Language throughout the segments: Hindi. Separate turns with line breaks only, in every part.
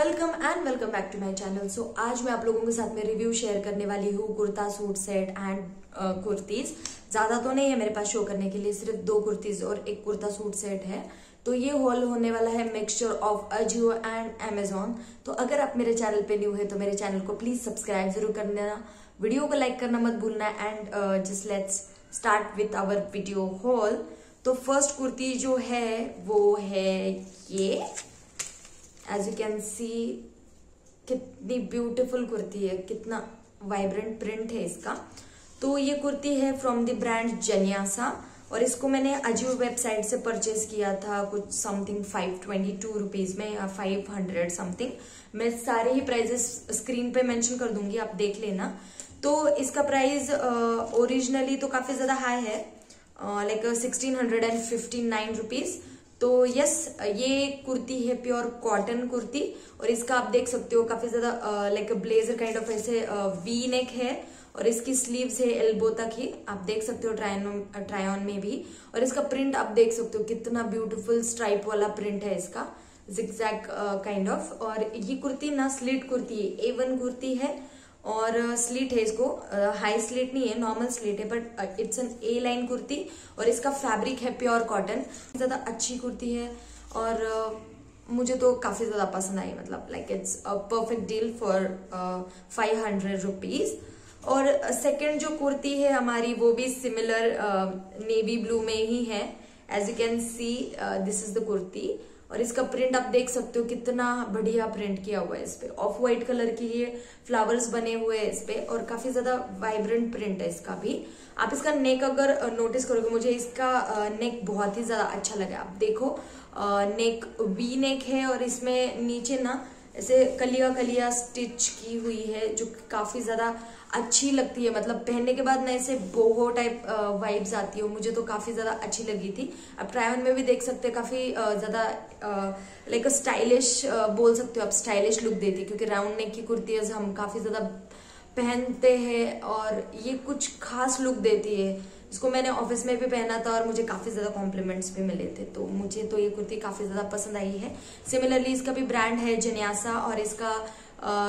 Welcome and welcome back to my channel so आज मैं आप लोगों के साथ में रिव्यू शेयर करने वाली हूँ kurta suit set and kurtis. ज़्यादा तो नहीं है मेरे पास शो करने के लिए, सिर्फ़ दो कुर्तीज और एक कुर्ता सूट सेट है। तो ये हॉल होने वाला है mixture of Ajio and Amazon तो अगर आप मेरे चैनल पे न्यू है तो मेरे चैनल को प्लीज़ सब्सक्राइब ज़रूर कर देना वीडियो को लाइक करना मत भूलना and just let's start with our video haul तो फ़र्स्ट कुर्ती जो है, वो है ये। एज यू कैन सी कितनी ब्यूटीफुल कुर्ती है, कितना वाइब्रेंट प्रिंट है इसका। तो ये कुर्ती है फ्रॉम द ब्रांड जनियासा और इसको मैंने अजियो वेबसाइट से परचेज किया था, कुछ something five twenty two rupees में, या फाइव हंड्रेड समथिंग मैं सारे ही प्राइजेस स्क्रीन पे मेंशन कर दूँगी, आप देख लेना। तो इसका प्राइस ओरिजिनली तो काफ़ी ज़्यादा हाई है like sixteen hundred and fifty nine rupees तो यस ये कुर्ती है प्योर कॉटन कुर्ती और इसका आप देख सकते हो काफ़ी ज़्यादा लाइक ब्लेजर काइंड ऑफ़ ऐसे वी नेक है और इसकी स्लीव्स है एल्बो तक ही। आप देख सकते हो ट्रायन ट्रायन में भी। और इसका प्रिंट आप देख सकते हो, कितना ब्यूटीफुल स्ट्राइप वाला प्रिंट है इसका। जिक्जैक काइंड ऑफ़ और ये कुर्ती ना स्लिट कुर्ती है ए वन कुर्ती है। और स्लीट है इसको हाई स्लीट नहीं है नॉर्मल स्लीट है but it's an A line kurti और इसका फैब्रिक है प्योर कॉटन ज़्यादा अच्छी कुर्ती है और uh, मुझे तो काफ़ी ज़्यादा पसंद आई मतलब like it's a perfect deal for five hundred rupees और सेकंड uh, जो कुर्ती है हमारी वो भी सिमिलर नेवी ब्लू में ही है. As you can see this is the kurti. और इसका प्रिंट आप देख सकते हो कितना बढ़िया प्रिंट किया हुआ है इस पे। ऑफ़ व्हाइट कलर की ये फ्लावर्स बने हुए हैं इस पे और काफ़ी ज़्यादा वाइब्रेंट प्रिंट है इसका भी। आप इसका नेक अगर नोटिस करोगे, मुझे इसका नेक बहुत ही ज़्यादा अच्छा लगा। आप देखो नेक वी नेक है और इसमें नीचे ना ऐसे कलिया कलिया स्टिच की हुई है, जो काफ़ी ज़्यादा अच्छी लगती है। मतलब पहनने के बाद ना ऐसे बोहो टाइप वाइब्स आती है। मुझे तो काफ़ी ज़्यादा अच्छी लगी थी। अब ट्रायन में भी देख सकते हैं, काफ़ी ज़्यादा लाइक स्टाइलिश बोल सकते हो आप स्टाइलिश लुक देती क्योंकि राउंड नेक की कुर्ती हम काफ़ी ज़्यादा पहनते हैं और ये कुछ खास लुक देती है। इसको मैंने ऑफ़िस में भी पहना था और मुझे काफ़ी ज़्यादा कॉम्प्लीमेंट्स भी मिले थे। तो मुझे तो ये कुर्ती काफ़ी ज़्यादा पसंद आई है। सिमिलरली इसका भी ब्रांड है जन्यासा और इसका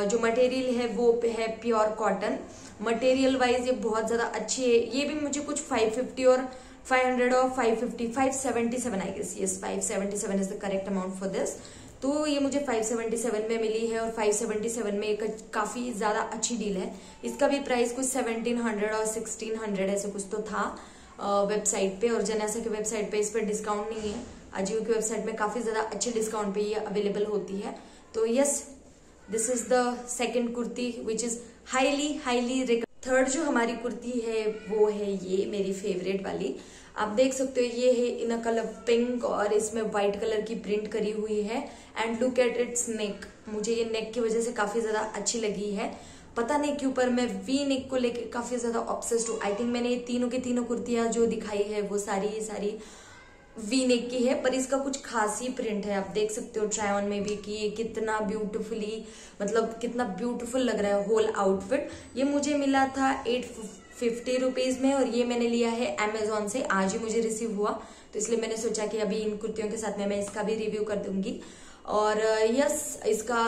जो मटेरियल है वो है प्योर कॉटन मटेरियल वाइज ये बहुत ज़्यादा अच्छी है। ये भी मुझे कुछ 550 और 500 और 550 577 I guess yes 577 is the correct amount for this तो ये मुझे 577 में मिली है और 577 में एक काफ़ी ज़्यादा अच्छी डील है। इसका भी प्राइस कुछ 1700 और 1600 ऐसे कुछ तो था वेबसाइट पे। और जनासा की वेबसाइट पे इस पर डिस्काउंट नहीं है। अजियो की वेबसाइट में काफ़ी ज़्यादा अच्छे डिस्काउंट पे ये अवेलेबल होती है। तो yes this is the second kurti which is highly highly third जो हमारी कुर्ती है, वो है ये मेरी फेवरेट वाली। आप देख सकते हो, ये है इन अ कलर पिंक और इसमें व्हाइट कलर की प्रिंट करी हुई है। And look at its neck मुझे ये नेक की वजह से काफ़ी ज़्यादा अच्छी लगी है। पता नहीं क्यों, पर मैं वी नेक को लेकर काफ़ी ज़्यादा ऑब्सेस्ड हूँ। आई थिंक मैंने ये तीनों की तीनों कुर्तियाँ जो दिखाई है, वो सारी सारी वी नेक की है, पर इसका कुछ खास ही प्रिंट है। आप देख सकते हो ट्राई ऑन में भी कि ये कितना ब्यूटीफुली मतलब कितना ब्यूटीफुल लग रहा है होल आउटफिट ये मुझे मिला था एट फिफ्टी रुपीज़ में और ये मैंने लिया है अमेजोन से। आज ही मुझे रिसीव हुआ। तो इसलिए मैंने सोचा कि अभी इन कुर्तियों के साथ में मैं इसका भी रिव्यू कर दूँगी। और यस इसका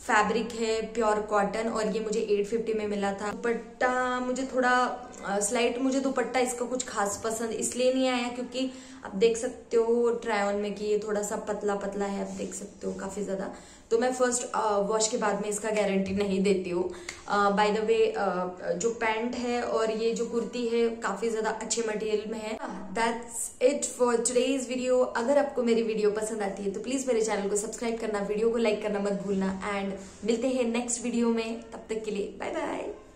फैब्रिक है, प्योर कॉटन और ये मुझे 850 में मिला था। दुपट्टा मुझे थोड़ा स्लाइट मुझे दुपट्टा इसका कुछ खास पसंद इसलिए नहीं आया क्योंकि आप देख सकते हो ट्रायन में कि ये थोड़ा सा पतला पतला है, आप देख सकते हो काफ़ी ज़्यादा। तो मैं फ़र्स्ट वॉश के बाद में इसका गारंटी नहीं देती हूँ। बाय द वे जो पैंट है और ये जो कुर्ती है, काफ़ी ज़्यादा अच्छे मटेरियल में है। That's it for today's video अगर आपको मेरी वीडियो पसंद आती है तो प्लीज़ मेरे चैनल को सब्सक्राइब करना वीडियो को लाइक करना मत भूलना एंड मिलते हैं नेक्स्ट वीडियो में। तब तक के लिए बाय बाय